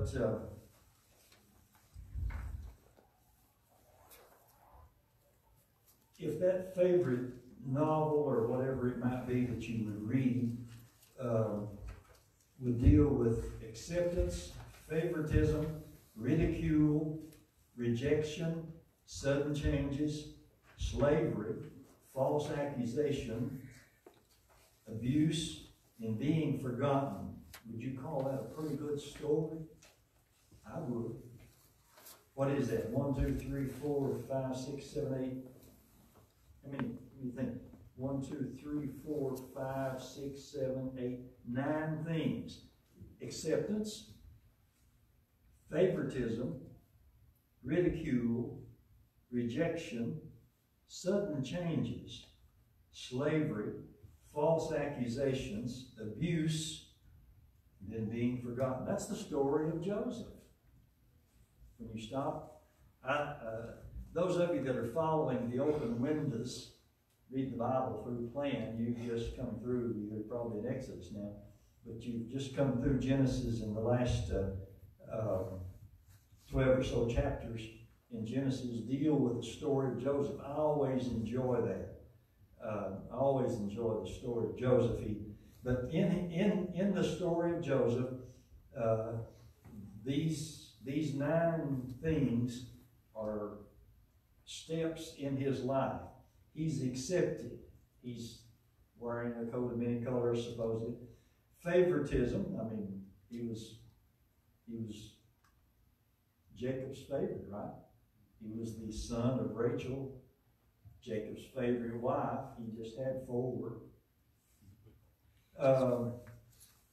But uh, if that favorite novel or whatever it might be that you would read um, would deal with acceptance, favoritism, ridicule, rejection, sudden changes, slavery, false accusation, abuse, and being forgotten. Would you call that a pretty good story? I would. What is that? One, two, three, four, five, six, seven, eight. I mean, what do you think? One, two, three, four, five, six, seven, eight, nine things. Acceptance, favoritism, ridicule, rejection, sudden changes, slavery, false accusations, abuse, and then being forgotten. That's the story of Joseph. When you stop, I, uh, those of you that are following the open windows, read the Bible through plan, you've just come through, you're probably in Exodus now, but you've just come through Genesis in the last uh, uh, 12 or so chapters in Genesis deal with the story of Joseph. I always enjoy that. Uh, I always enjoy the story of Joseph. He, but in, in, in the story of Joseph, uh, these, these nine things are steps in his life. He's accepted. He's wearing a coat of many colors, supposedly. Favoritism, I mean, he was he was Jacob's favorite, right? He was the son of Rachel, Jacob's favorite wife. He just had four. Um,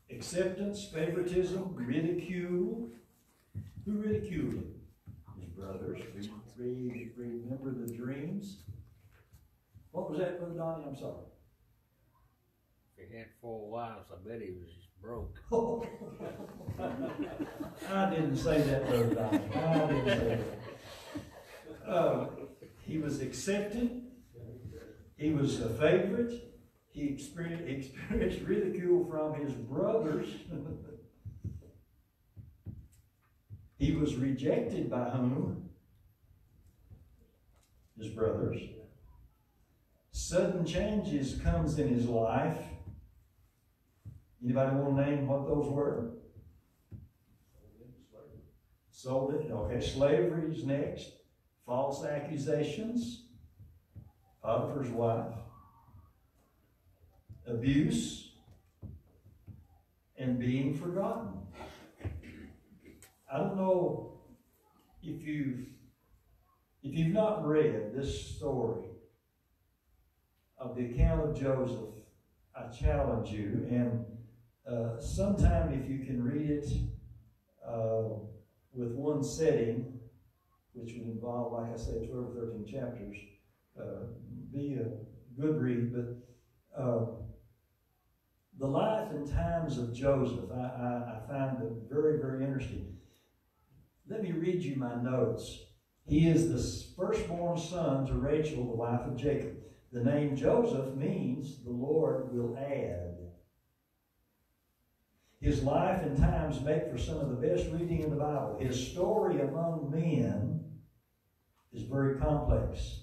acceptance, favoritism, ridicule. Who ridiculed him? His brothers. Re- remember the dreams? What was that, Brother Donnie? I'm sorry. If he had four wives, I bet he was broke. I didn't say that, Brother Donnie. I didn't say that. Uh, he was accepted. He was a favorite. He experienced, experienced ridicule from his brothers. he was rejected by whom? His brothers. Sudden changes comes in his life. Anybody want to name what those were? Sold it. Okay, slavery is next. False accusations. Potiphar's wife. Abuse. And being forgotten. I don't know if you've if you've not read this story of the account of Joseph, I challenge you and uh, sometime if you can read it uh, with one setting, which would involve, like I say, 12 or 13 chapters, uh, be a good read. But uh, the life and times of Joseph, I, I, I find them very, very interesting. Let me read you my notes. He is the firstborn son to Rachel, the wife of Jacob. The name Joseph means the Lord will add. His life and times make for some of the best reading in the Bible. His story among men is very complex.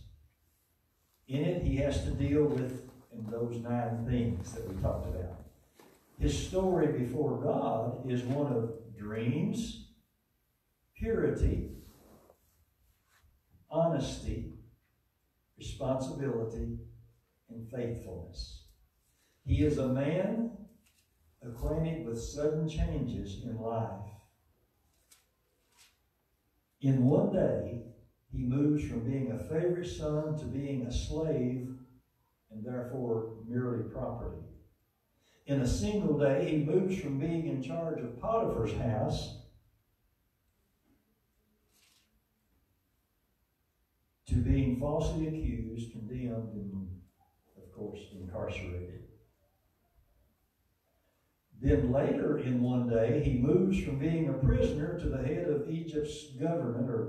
In it, he has to deal with those nine things that we talked about. His story before God is one of dreams, purity, honesty, responsibility, and faithfulness. He is a man acquainted with sudden changes in life. In one day, he moves from being a favorite son to being a slave and therefore merely property. In a single day, he moves from being in charge of Potiphar's house to being falsely accused, condemned, and, of course, incarcerated. Then later in one day, he moves from being a prisoner to the head of Egypt's government, or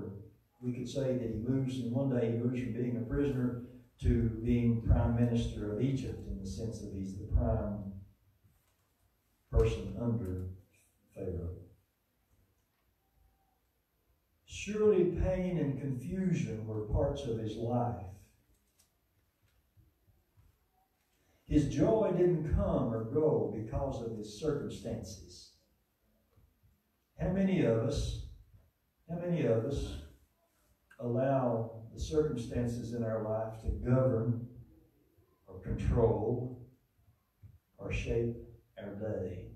we could say that he moves in one day, he moves from being a prisoner to being prime minister of Egypt in the sense that he's the prime person under Pharaoh. Surely pain and confusion were parts of his life. His joy didn't come or go because of his circumstances. How many of us, how many of us allow the circumstances in our life to govern or control or shape our day?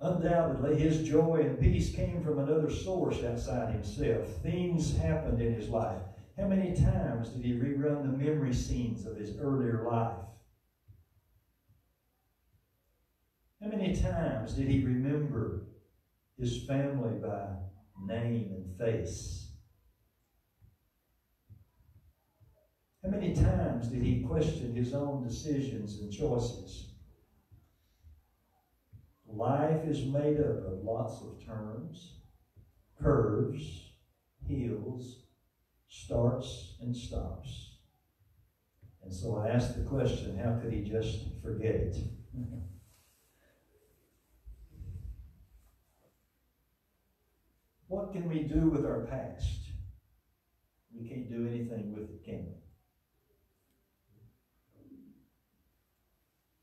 Undoubtedly, his joy and peace came from another source outside himself. Things happened in his life. How many times did he rerun the memory scenes of his earlier life? How many times did he remember his family by name and face? How many times did he question his own decisions and choices? Life is made up of lots of turns, curves, hills, starts, and stops. And so I asked the question how could he just forget it? what can we do with our past? We can't do anything with it, can we?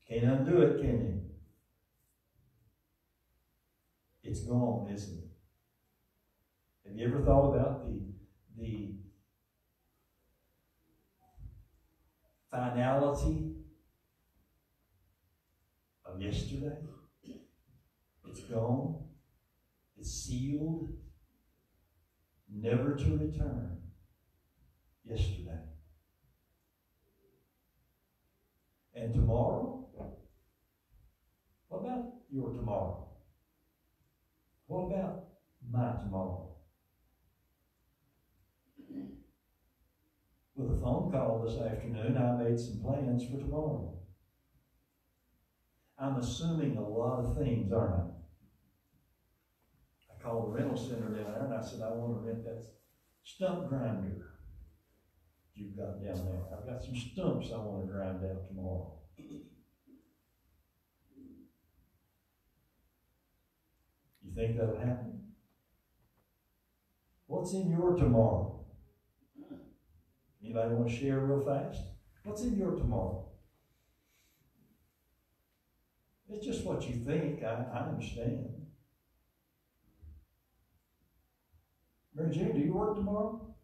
Can't undo it, can you? It's gone, isn't it? Have you ever thought about the the finality of yesterday? It's gone. It's sealed, never to return. Yesterday. And tomorrow? What about your tomorrow? What about my tomorrow? With a phone call this afternoon, I made some plans for tomorrow. I'm assuming a lot of things, aren't I? I called the rental center down there and I said, I want to rent that stump grinder you've got down there. I've got some stumps I want to grind out tomorrow. You think that'll happen? What's in your tomorrow? Anybody want to share real fast? What's in your tomorrow? It's just what you think. I, I understand. Mary Jane, do you work tomorrow?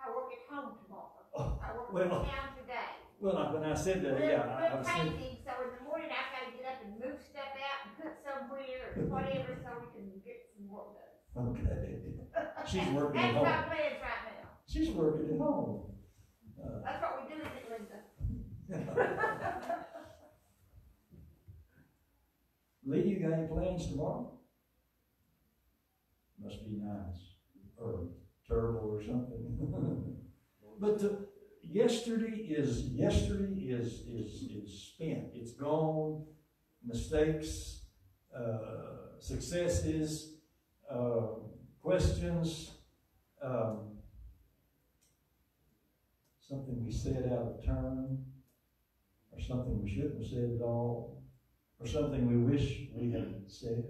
I work at home tomorrow. Oh, I work well- in town today. Well, I- when I said that, We're, yeah, I, I we're was thinking. painting, so in the morning I gotta get up and move stuff out and put somewhere or whatever so we can get some work done. Okay. She's working at That's my home. plans right now. She's working at home. Uh, That's what we do, isn't it, Linda? Lee, you got any plans tomorrow? Must be nice, or terrible or something. But the, yesterday is, yesterday is, is, is spent, it's gone, mistakes, uh, successes, uh, questions, um, something we said out of turn, or something we shouldn't have said at all or something we wish we had said.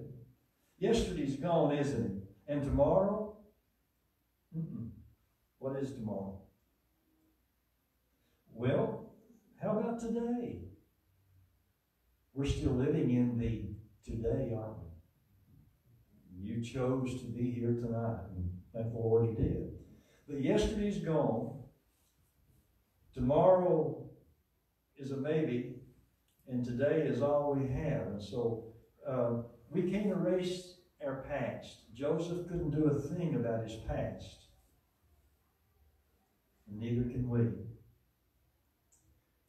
Yesterday's gone, isn't it? And tomorrow? Mm-mm. What is tomorrow? Well, how about today? We're still living in the today, aren't we? You chose to be here tonight, and thank the Lord you did. But yesterday's gone. Tomorrow is a maybe, and today is all we have. And so um, we can't erase our past. Joseph couldn't do a thing about his past. And neither can we.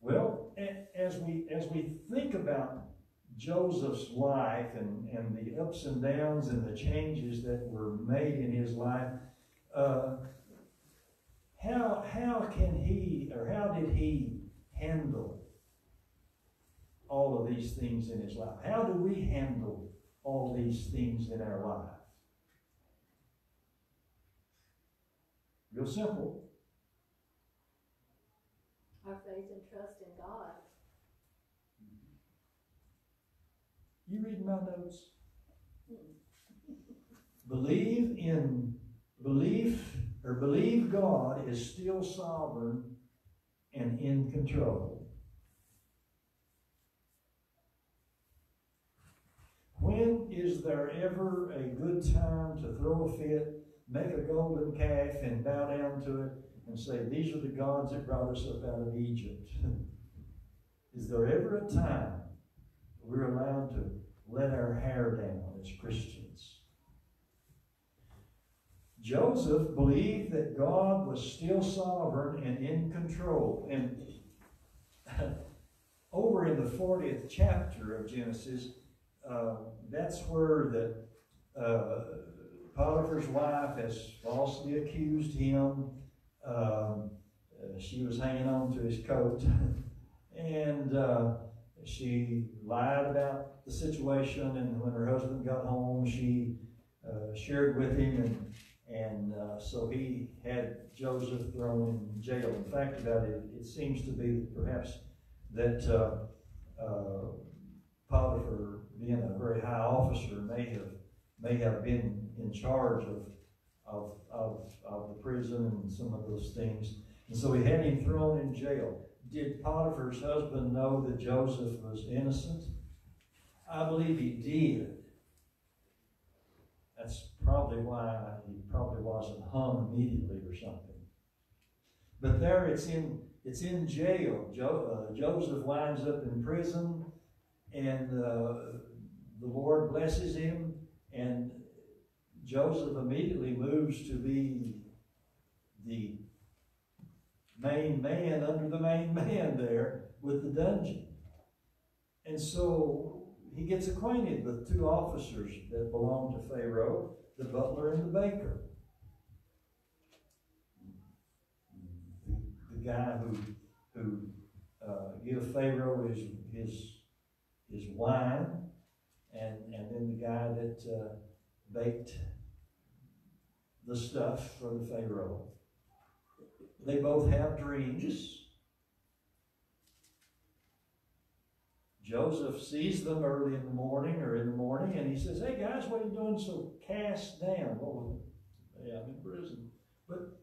Well, as we as we think about Joseph's life and, and the ups and downs and the changes that were made in his life, uh, how how can he or how did he handle all of these things in his life? How do we handle all these things in our life? Real simple. Our faith and trust in God. You read my notes? Believe in, belief, or believe God is still sovereign and in control. When is there ever a good time to throw a fit, make a golden calf, and bow down to it and say, These are the gods that brought us up out of Egypt? is there ever a time we're allowed to let our hair down as Christians? Joseph believed that God was still sovereign and in control. And over in the 40th chapter of Genesis, uh, that's where that uh, Potiphar's wife has falsely accused him. Um, uh, she was hanging on to his coat, and uh, she lied about the situation. And when her husband got home, she uh, shared with him, and and uh, so he had Joseph thrown in jail. In fact, about it, it seems to be perhaps that uh, uh, Potiphar, being a very high officer, may have may have been in charge of of, of, of the prison and some of those things. And so he had him thrown in jail. Did Potiphar's husband know that Joseph was innocent? I believe he did. That's probably why he probably wasn't hung immediately or something. But there it's in it's in jail. Jo, uh, Joseph winds up in prison, and uh, the Lord blesses him, and Joseph immediately moves to be the main man under the main man there with the dungeon. And so he gets acquainted with two officers that belong to Pharaoh, the butler and the baker. The, guy who who uh, give Pharaoh his his his wine, and and then the guy that uh, baked the stuff for the Pharaoh. They both have dreams. Joseph sees them early in the morning or in the morning, and he says, Hey guys, what are you doing so cast down? Well, yeah, I'm in prison. But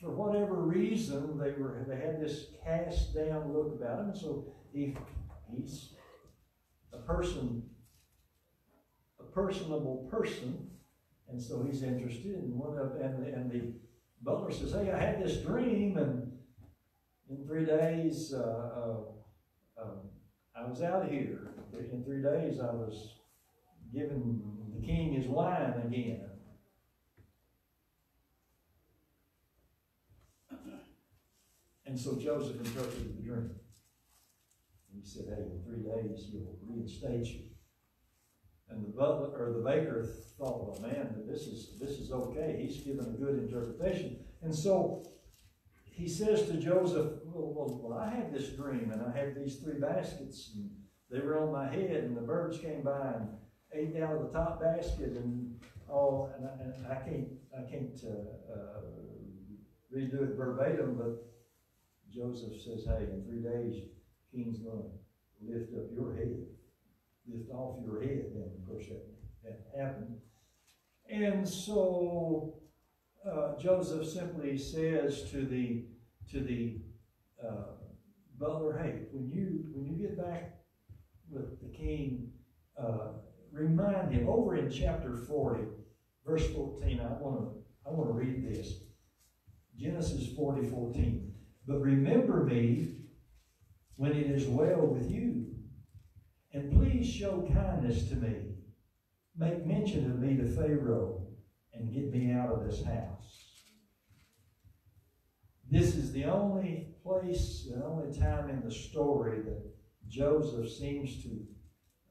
for whatever reason, they were they had this cast down look about him, so he he's a person, a personable person, and so he's interested in one of and and the butler says, Hey, I had this dream, and in three days, uh, uh, um, I was out here. In three days, I was giving the king his wine again. And so Joseph interpreted the dream. And he said, Hey, in three days, he'll reinstate you. And the butler or the baker thought, well, man, this is this is okay. He's given a good interpretation. And so he says to Joseph, well, well, well, I had this dream, and I had these three baskets, and they were on my head, and the birds came by and ate out of the top basket, and all. And I, and I can't I can't uh, uh, redo it verbatim, but Joseph says, hey, in three days, King's going to lift up your head lift off your head. And of course, that, that happened. And so uh, Joseph simply says to the to the uh, butler, "Hey, when you when you get back with the king, uh, remind him." Over in chapter forty, verse fourteen, I want to I want to read this. Genesis 40, 14. But remember me when it is well with you and please show kindness to me. Make mention of me to Pharaoh and get me out of this house. This is the only place, the only time in the story that Joseph seems to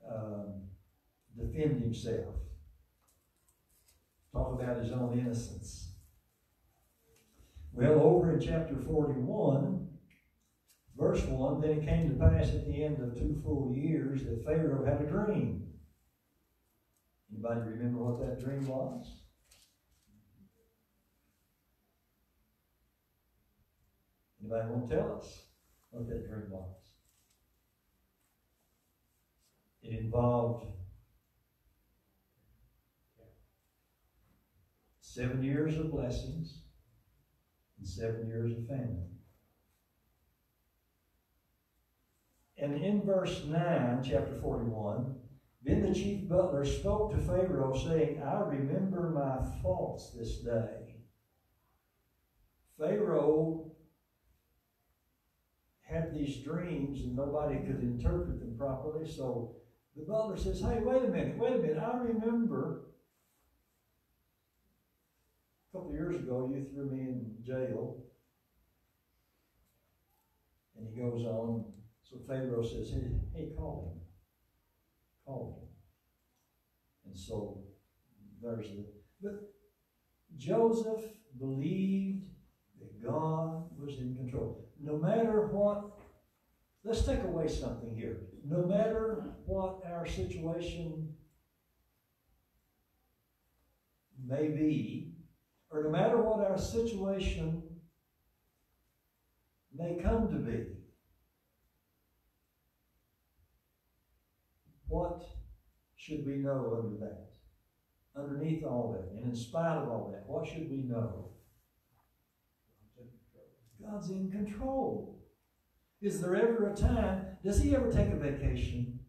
um, defend himself. Talk about his own innocence. Well, over in chapter 41, Verse 1 Then it came to pass at the end of two full years that Pharaoh had a dream. Anybody remember what that dream was? Anybody want to tell us what that dream was? It involved Seven years of blessings and seven years of famine. And in verse 9, chapter 41, then the chief butler spoke to Pharaoh, saying, I remember my faults this day. Pharaoh had these dreams and nobody could interpret them properly, so the butler says, Hey, wait a minute, wait a minute. I remember a couple years ago you threw me in jail. And he goes on. So Pharaoh says, Hey, hey call him. Call him. And so there's the. But Joseph believed that God was in control. No matter what, let's take away something here. No matter what our situation may be, or no matter what our situation may come to be, what should we know under that? Underneath all that, and in spite of all that, what should we know? God's in control. Is there ever a time, does he ever take a vacation?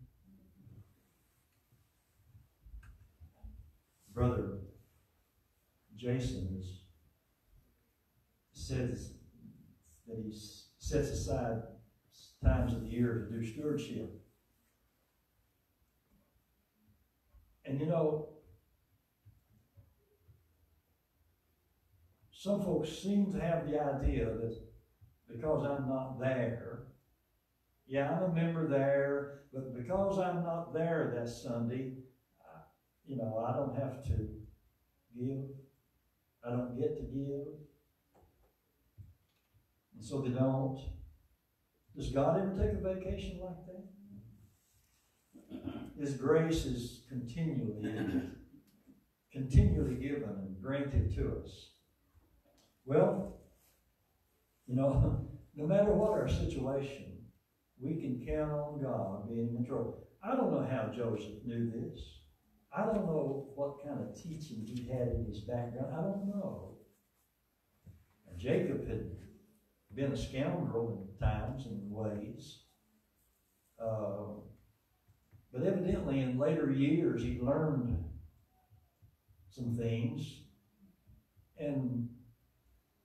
Brother Jason says that he sets aside times of the year to do stewardship. And you know, some folks seem to have the idea that because I'm not there, yeah, I'm a member there, but because I'm not there that Sunday, you know, I don't have to give. I don't get to give. And so they don't. Does God ever take a vacation like that? His grace is continually, continually given and granted to us. Well, you know, no matter what our situation, we can count on God being in control. I don't know how Joseph knew this. I don't know what kind of teaching he had in his background. I don't know. Jacob had been a scoundrel in times and ways. Uh, but evidently, in later years, he learned some things and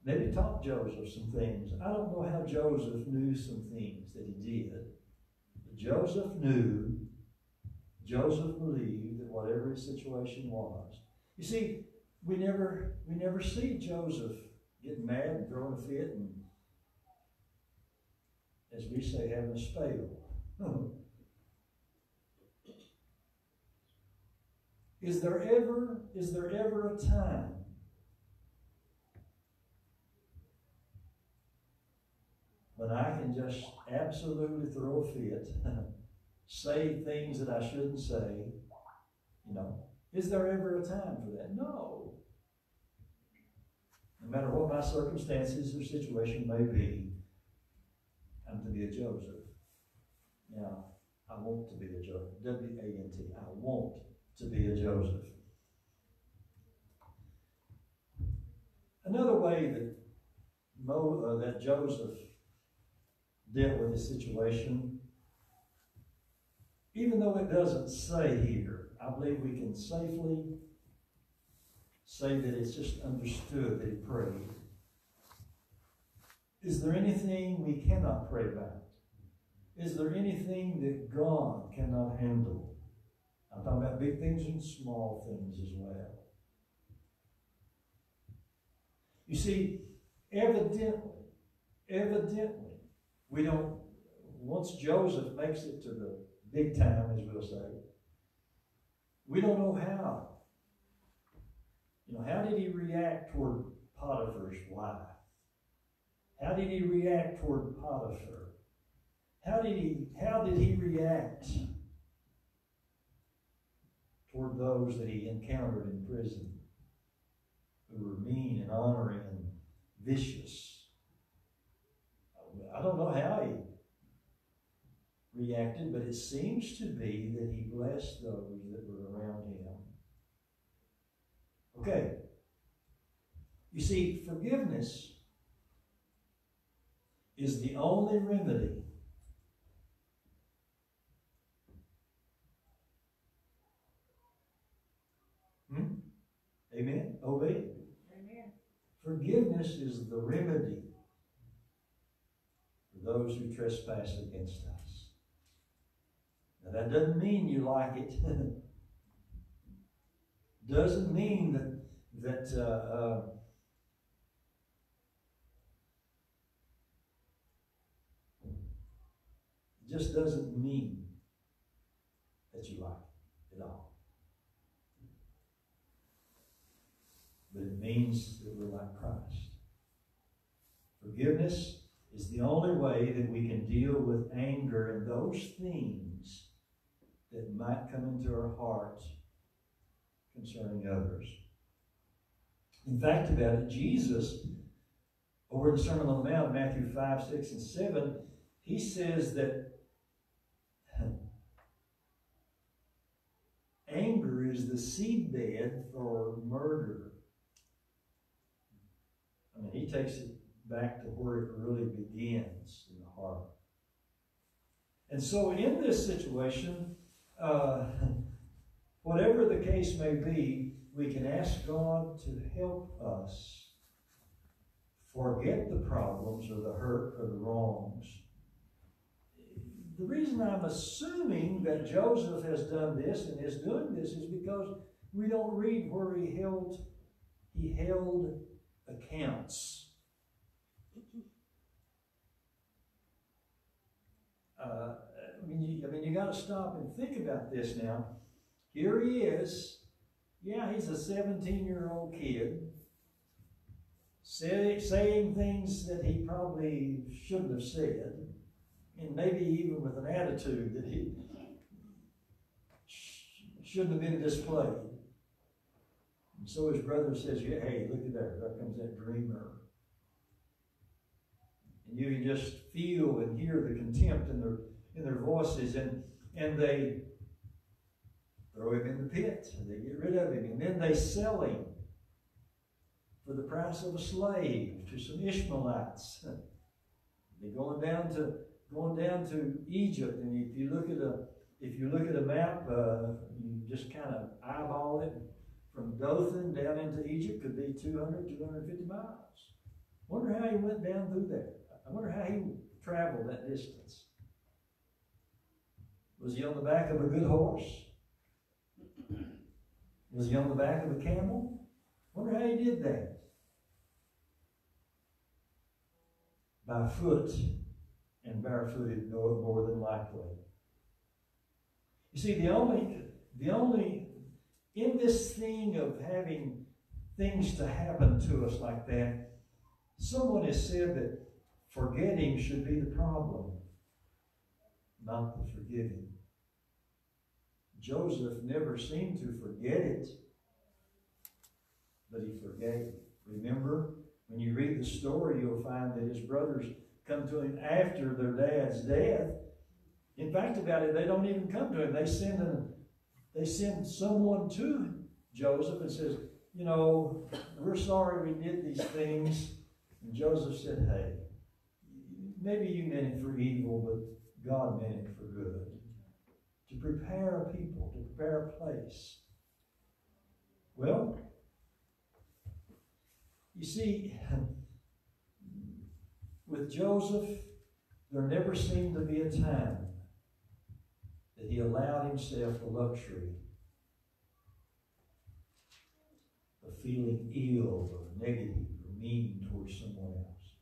maybe taught Joseph some things. I don't know how Joseph knew some things that he did. But Joseph knew, Joseph believed that whatever his situation was. You see, we never we never see Joseph getting mad and throwing a fit and as we say, having a spell. is there ever is there ever a time when I can just absolutely throw a fit, say things that I shouldn't say, you know, is there ever a time for that? No. No matter what my circumstances or situation may be, I'm to be a Joseph. Now, I want to be a Joseph. W A N T. I want to be a Joseph. Another way that Mo, uh, that Joseph dealt with the situation, even though it doesn't say here, I believe we can safely say that it's just understood that he prayed. Is there anything we cannot pray about? Is there anything that God cannot handle? I'm talking about big things and small things as well. You see, evidently, evidently, we don't, once Joseph makes it to the big time, as we'll say, we don't know how. You know, how did he react toward Potiphar's wife? How did he react toward Potiphar? How did he how did he react toward those that he encountered in prison who were mean and honoring and vicious? I don't know how he reacted, but it seems to be that he blessed those that were around him. Okay, You see, forgiveness is the only remedy Amen? Obey. Amen. Forgiveness is the remedy for those who trespass against us. Now that doesn't mean you like it. doesn't mean that that uh, uh, just doesn't mean that you like it at all. But it means that we're like Christ. Forgiveness is the only way that we can deal with anger and those things that might come into our hearts concerning others. In fact, about it, Jesus, over in the Sermon on the Mount, Matthew 5, 6, and 7, he says that anger is the seedbed for murder. I mean, he takes it back to where it really begins in the heart. And so, in this situation, uh, whatever the case may be, we can ask God to help us forget the problems or the hurt or the wrongs. The reason I'm assuming that Joseph has done this and is doing this is because we don't read where he held he held accounts. Uh, I mean, you, I mean, you got to stop and think about this now. Here he is. Yeah, he's a 17 year old kid say, saying things that he probably shouldn't have said, and maybe even with an attitude that he sh- shouldn't have been displayed. So his brother says, yeah, Hey, look at there. There comes that dreamer. And you can just feel and hear the contempt in their, in their voices, and, and they throw him in the pit, and they get rid of him, and then they sell him for the price of a slave to some Ishmaelites. They're going down to going down to Egypt, and if you look at a if you look at a map, uh, you just kind of from Dothan down into Egypt could be 200, 250 miles. Wonder how he went down through there. I wonder how he traveled that distance. Was he on the back of a good horse? Was he on the back of a camel? Wonder how he did that. By foot and barefooted, no more than likely. You see, the only, the only, in this thing of having things to happen to us like that, someone has said that forgetting should be the problem, not the forgiving. Joseph never seemed to forget it, but he forgave. Remember, when you read the story, you'll find that his brothers come to him after their dad's death. In fact, about it, they don't even come to him. They send a, they send someone to Joseph and says, "You know, we're sorry we did these things." And Joseph said, "Hey, maybe you meant it for evil, but God meant it for good." to prepare a people, to prepare a place. Well, you see, with Joseph, there never seemed to be a time that he allowed himself the luxury of feeling ill or negative or mean towards someone else.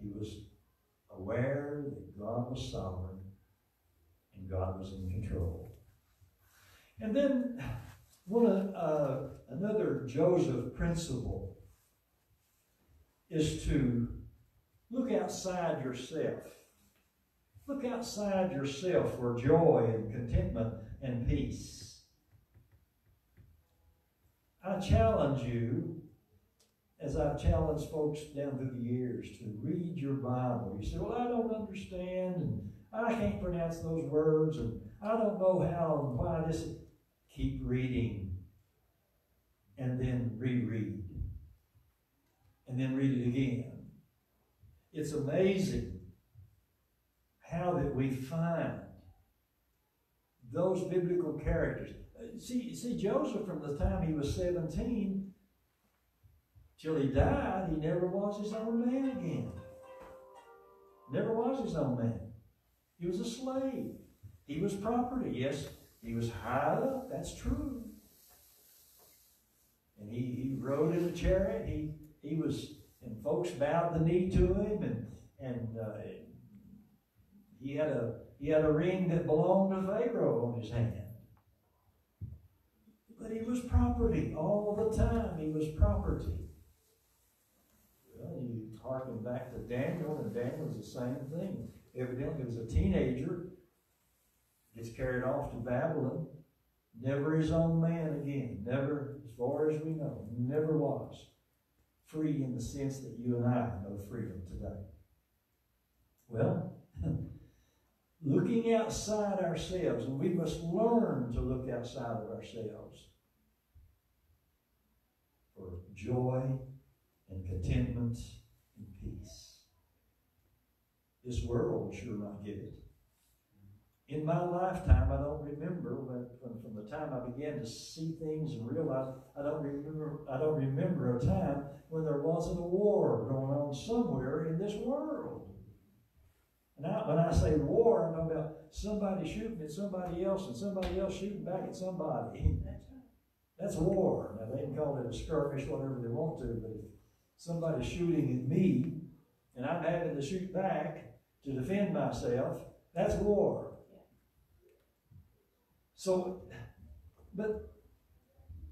He was aware that God was sovereign and God was in control. And then one uh, another Joseph principle is to look outside yourself. Look outside yourself for joy and contentment and peace. I challenge you, as I've challenged folks down through the years, to read your Bible. You say, Well, I don't understand, and I can't pronounce those words, and I don't know how and why this. Keep reading. and then reread. And then read it again. It's amazing how that we find those biblical characters. Uh, See, see, Joseph from the time he was 17 till he died, he never was his own man again. Never was his own man. He was a slave. He was property. Yes, he was high up. That's true. And he, he rode in a chariot. He, he was, and folks bowed the knee to him, and, and uh, he, had a, he had a ring that belonged to Pharaoh on his hand. But he was property all the time. He was property. Well, you harken back to Daniel, and Daniel was the same thing. Evidently, was a teenager, gets carried off to Babylon, never his own man again, never, as far as we know, never was free in the sense that you and I know freedom today. Well, looking outside ourselves, and we must learn to look outside of ourselves for joy and contentment and peace. This world sure not give it. In my lifetime, I don't remember when, from, from the time I began to see things and realize I don't remember I don't remember a time when there wasn't a war going on somewhere in this world. And I, when I say war, I'm talking about somebody shooting at somebody else and somebody else shooting back at somebody. That's war. Now they can call it a skirmish, whatever they want to, but if somebody's shooting at me and I'm having to shoot back to defend myself, that's war. So, but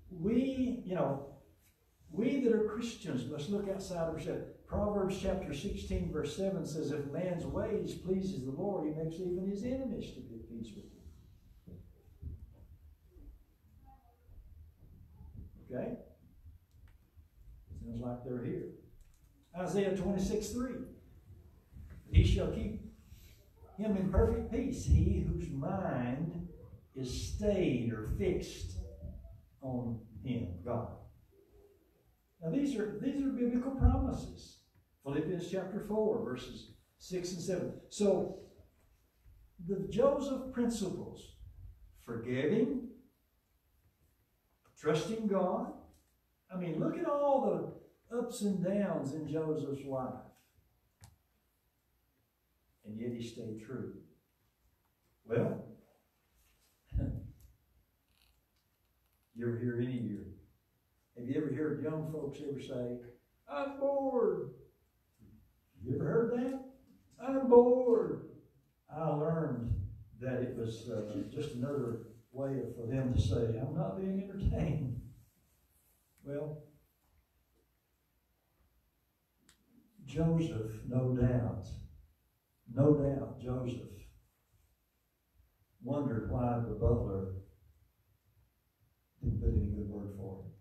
we, you know, we that are Christians must look outside of ourselves. Proverbs chapter 16, verse 7 says, If man's ways pleases the Lord, he makes even his enemies to be at peace with him. Okay? Sounds like they're here. Isaiah 26, 3. He shall keep him in perfect peace, he whose mind is stayed or fixed on him, God. Now these are these are biblical promises. Philippians chapter 4, verses 6 and 7. So the Joseph principles, forgiving, trusting God. I mean, look at all the ups and downs in Joseph's life. And yet he stayed true. Well, you ever hear any your, have you ever heard young folks ever say, I'm bored? You ever heard that? I'm bored. I learned that it was uh, just another way for them to say, I'm not being entertained. Well, Joseph, no doubt, no doubt, Joseph wondered why the butler didn't put any good word for him.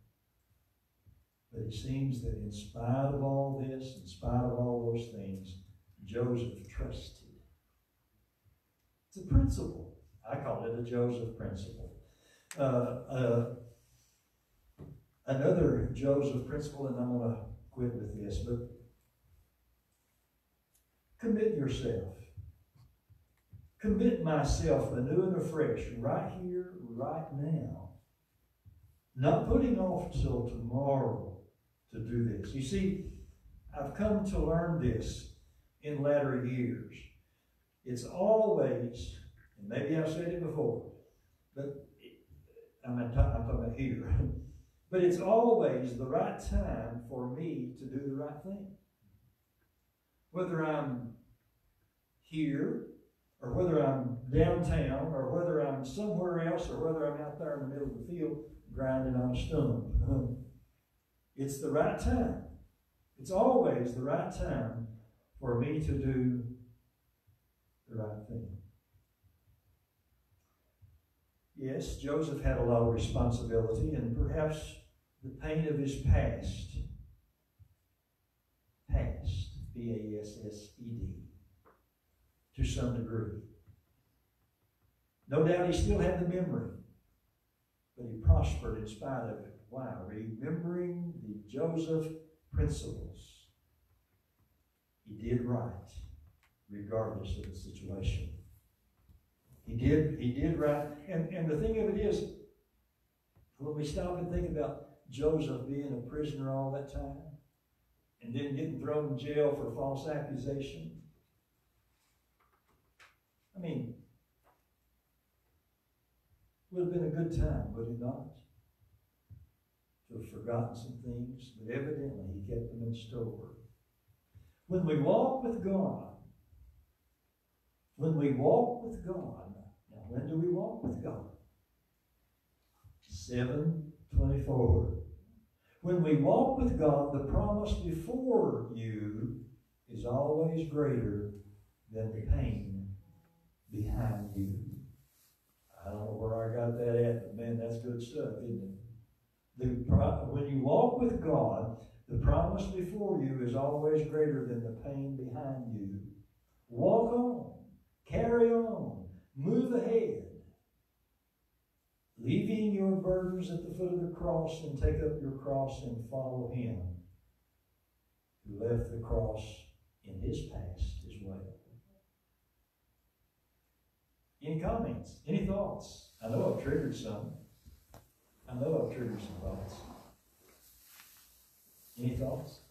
But it seems that in spite of all this, in spite of all those things, Joseph trusted. It's a principle. I call it a Joseph principle. Uh, uh, another Joseph principle, and I'm going to quit with this, but commit yourself. Commit myself anew and afresh, right here, right now. Not putting off till tomorrow to do this. You see, I've come to learn this in latter years. It's always, and maybe I've said it before, but I'm, talking, about here. But it's always the right time for me to do the right thing. Whether I'm here, or whether I'm downtown, or whether I'm somewhere else, or whether I'm out there in the middle of the field grinding on a stump. It's the right time. It's always the right time for me to do the right thing. Yes, Joseph had a lot of responsibility and perhaps the pain of his past. Past, B A S S E D, to some degree. No doubt he still had the memory but he prospered in spite of it. Why? Remembering the Joseph principles. He did right, regardless of the situation. He did, he did right. And, and the thing of it is, when we stop and think about Joseph being a prisoner all that time, and then getting thrown in jail for false accusation, I mean, would have been a good time, would it not? Forgotten some things, but evidently he kept them in store. When we walk with God, when we walk with God, now when do we walk with God? 724. When we walk with God, the promise before you is always greater than the pain behind you. I don't know where I got that at, but man, that's good stuff, isn't it? The, when you walk with God, the promise before you is always greater than the pain behind you. Walk on, carry on, move ahead, leaving your burdens at the foot of the cross and take up your cross and follow Him who left the cross in His past as well. Any comments? Any thoughts? I know I've triggered some. I know I've triggered some thoughts. Any thoughts?